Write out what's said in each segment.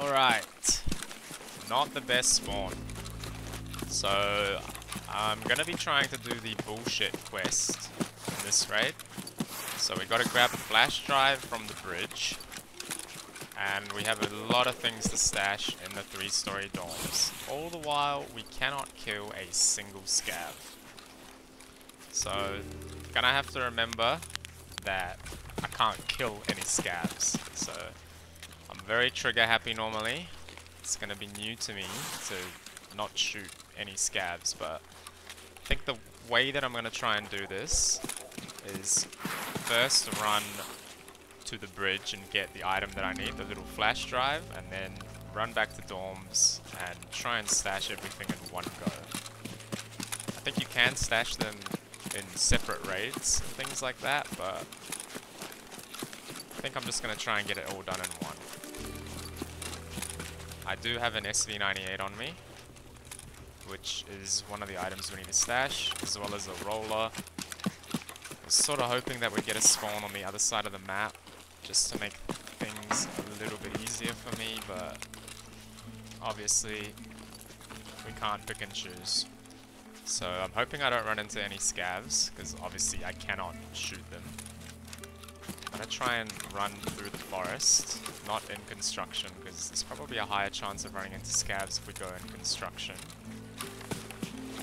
Alright. Not the best spawn. So, I'm gonna be trying to do the bullshit quest in this raid. So we gotta grab a flash drive from the bridge. And we have a lot of things to stash in the three-story dorms. All the while, we cannot kill a single scav. So, gonna have to remember that I can't kill any scavs. So, very trigger happy normally. It's gonna be new to me to not shoot any scavs, but I think the way that I'm gonna try and do this is first run to the bridge and get the item that I need, the little flash drive, and then run back to dorms and try and stash everything in one go. I think you can stash them in separate raids and things like that, but I think I'm just going to try and get it all done in one. I do have an SV98 on me, which is one of the items we need to stash, as well as a roller. I was sort of hoping that we'd get a spawn on the other side of the map, just to make things a little bit easier for me, but obviously we can't pick and choose. So I'm hoping I don't run into any scavs, because obviously I cannot shoot them. I'm gonna try and run through the forest, not in construction, because there's probably a higher chance of running into scavs if we go in construction.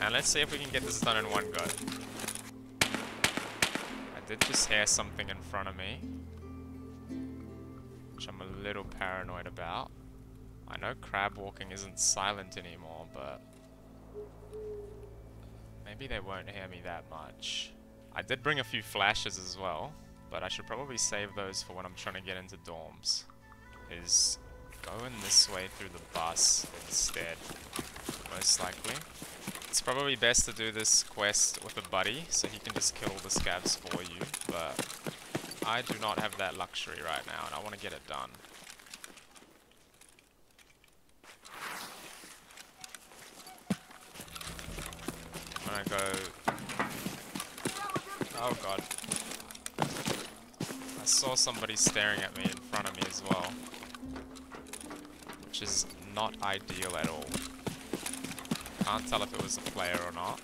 And let's see if we can get this done in one go. I did just hear something in front of me which I'm a little paranoid about. I know crab walking isn't silent anymore, but maybe they won't hear me that much. I did bring a few flashes as well, but I should probably save those for when I'm trying to get into dorms. Is going this way through the bus instead, most likely. It's probably best to do this quest with a buddy, so he can just kill the scavs for you, but I do not have that luxury right now, and I want to get it done. I'm gonna go... Oh god. Saw somebody staring at me in front of me as well. Which is not ideal at all. Can't tell if it was a player or not.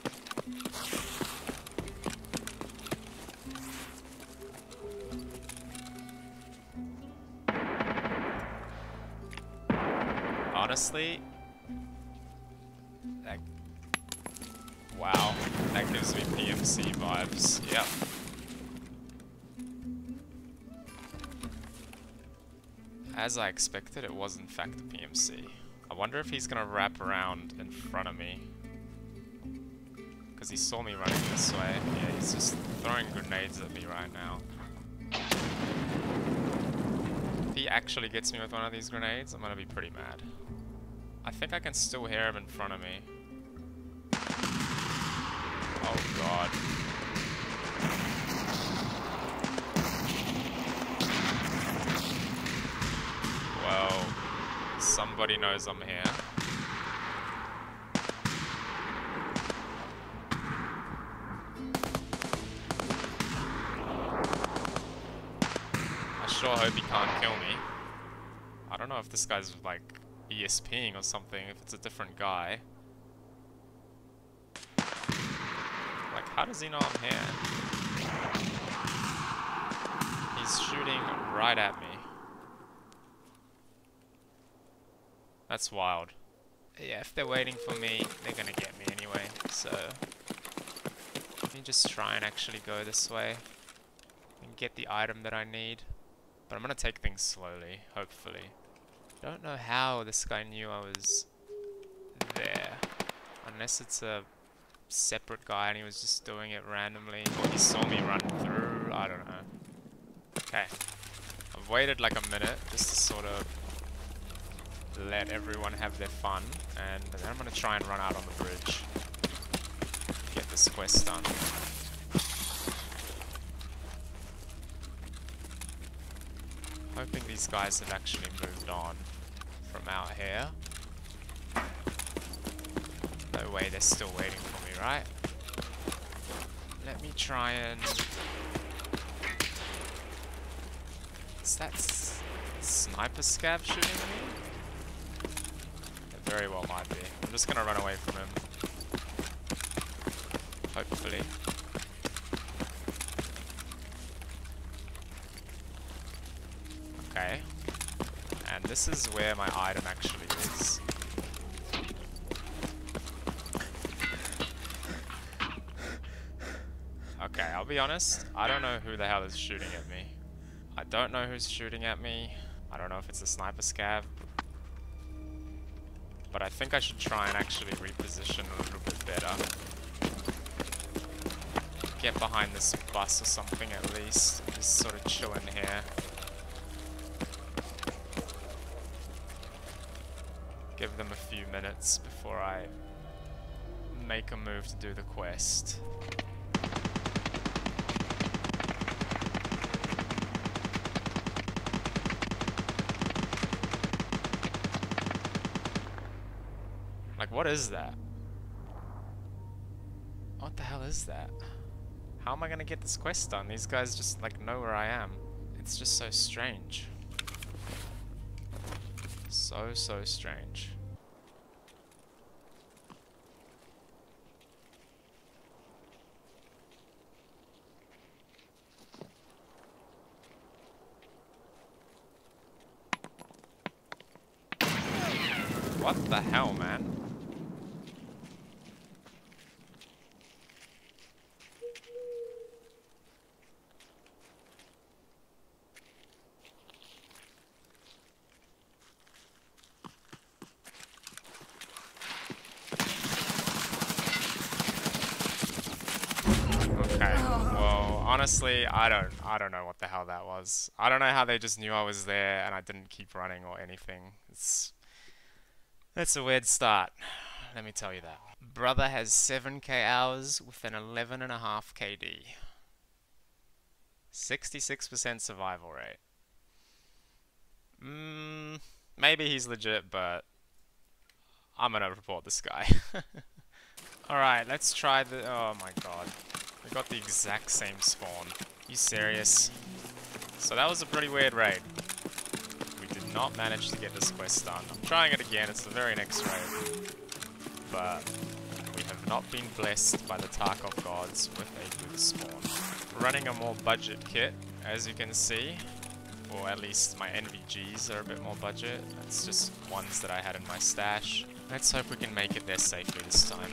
honestly, that, wow, that gives me PMC vibes, yep. As I expected, it was in fact a PMC. I wonder if he's gonna wrap around in front of me. Because he saw me running this way. Yeah, he's just throwing grenades at me right now. If he actually gets me with one of these grenades, I'm gonna be pretty mad. I think I can still hear him in front of me. Oh god. Well, somebody knows I'm here. I sure hope he can't kill me. I don't know if this guy's like ESPing or something if it's a different guy. Like, how does he know I'm here? He's shooting right at me. That's wild. Yeah, if they're waiting for me, they're gonna get me anyway, so... Let me just try and actually go this way. And get the item that I need. But I'm gonna take things slowly, hopefully. Don't know how this guy knew I was there. Unless it's a separate guy and he was just doing it randomly. Or he saw me run through. I don't know. Okay. I've waited like a minute just to sort of let everyone have their fun. And then I'm going to try and run out on the bridge. Get this quest done. Hoping these guys have actually moved on from out here. No way they're still waiting for me, right? Let me try and... Is that sniper scav shooting me? Very well might be. I'm just gonna run away from him. Hopefully. Okay. And this is where my item actually is. Okay, I'll be honest. I don't know who the hell is shooting at me. I don't know who's shooting at me. I don't know if it's a sniper scav. But I think I should try and actually reposition a little bit better. Get behind this bus or something at least. Just sort of chill in here. Give them a few minutes before I make a move to do the quest. What is that? What the hell is that? How am I gonna get this quest done? These guys just, like, know where I am. It's just so strange. So, so strange. What the hell, man? Okay. Well, honestly, I don't I don't know what the hell that was. I don't know how they just knew I was there and I didn't keep running or anything. It's that's a weird start. Let me tell you that. Brother has 7k hours with an 11.5 KD. 66% survival rate. Mm, maybe he's legit, but I'm gonna report this guy. Alright, let's try the... Oh my god. We got the exact same spawn. You serious? So that was a pretty weird raid. We did not manage to get this quest done. I'm trying it again, it's the very next raid. But we have not been blessed by the Tarkov gods with a good spawn. Running a more budget kit, as you can see. Or at least my NVGs are a bit more budget. That's just ones that I had in my stash. Let's hope we can make it there safely this time.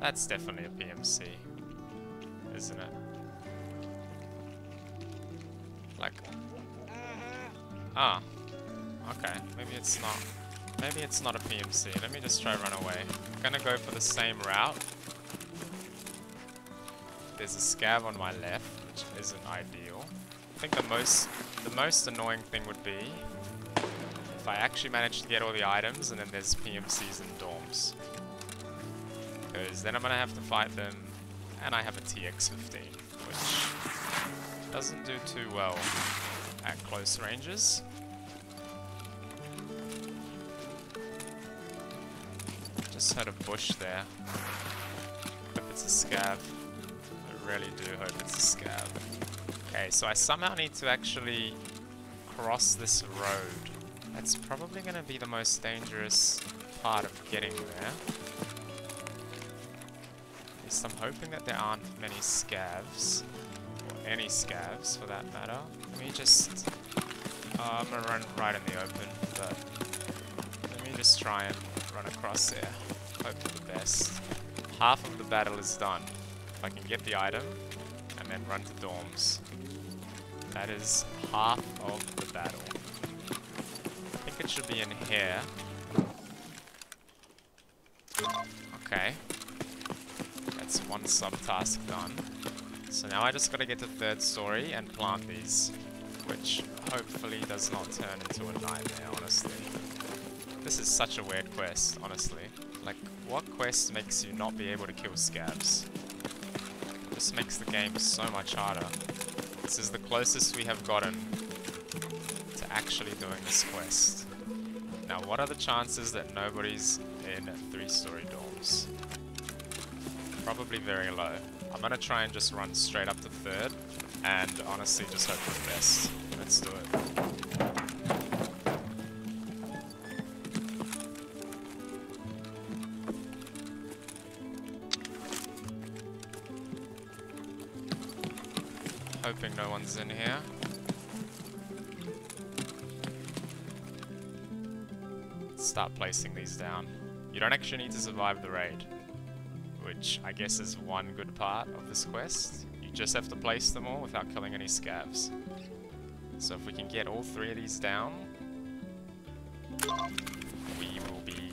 That's definitely a PMC, isn't it? Like, ah, okay, maybe it's not, maybe it's not a PMC. Let me just try run away. I'm gonna go for the same route. There's a scav on my left, which isn't ideal. I think the most, the most annoying thing would be if I actually manage to get all the items and then there's PMCs and dorms. Because then I'm going to have to fight them, and I have a TX-15, which doesn't do too well at close ranges. Just heard a bush there. Hope it's a scav. I really do hope it's a scav. Okay, so I somehow need to actually cross this road. That's probably going to be the most dangerous part of getting there. Least I'm hoping that there aren't many scavs. Or any scavs, for that matter. Let me just... Uh, I'm to run right in the open, but... Let me just try and run across there. Hope for the best. Half of the battle is done. If I can get the item, and then run to dorms. That is half of the battle I think it should be in here. Okay. That's one subtask done. So now I just gotta get to third story and plant these. Which hopefully does not turn into a nightmare, honestly. This is such a weird quest, honestly. Like, what quest makes you not be able to kill scavs? This makes the game so much harder. This is the closest we have gotten to actually doing this quest. Now, what are the chances that nobody's in three-story dorms? probably very low. I'm gonna try and just run straight up to third, and honestly just hope for the best. Let's do it. Hoping no one's in here. Start placing these down. You don't actually need to survive the raid which I guess is one good part of this quest. You just have to place them all without killing any scavs. So if we can get all three of these down, we will be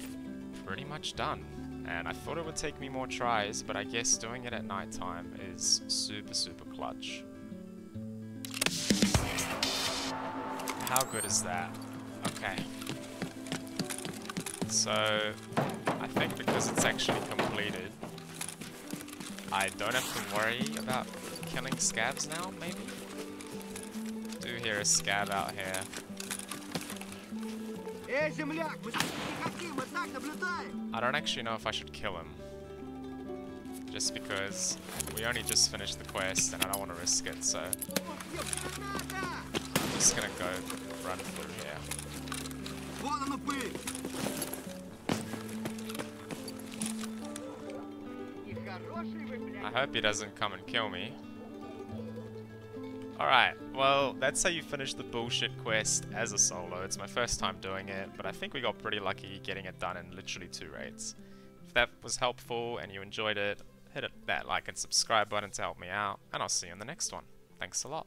pretty much done. And I thought it would take me more tries, but I guess doing it at night time is super, super clutch. How good is that? Okay. So, I think because it's actually completed, I don't have to worry about killing scavs now, maybe? Do hear a scav out here. I don't actually know if I should kill him. Just because we only just finished the quest and I don't want to risk it, so... I'm just gonna go run through here. I hope he doesn't come and kill me. Alright, well, that's how you finish the bullshit quest as a solo. It's my first time doing it, but I think we got pretty lucky getting it done in literally two raids. If that was helpful and you enjoyed it, hit that like and subscribe button to help me out, and I'll see you in the next one. Thanks a lot.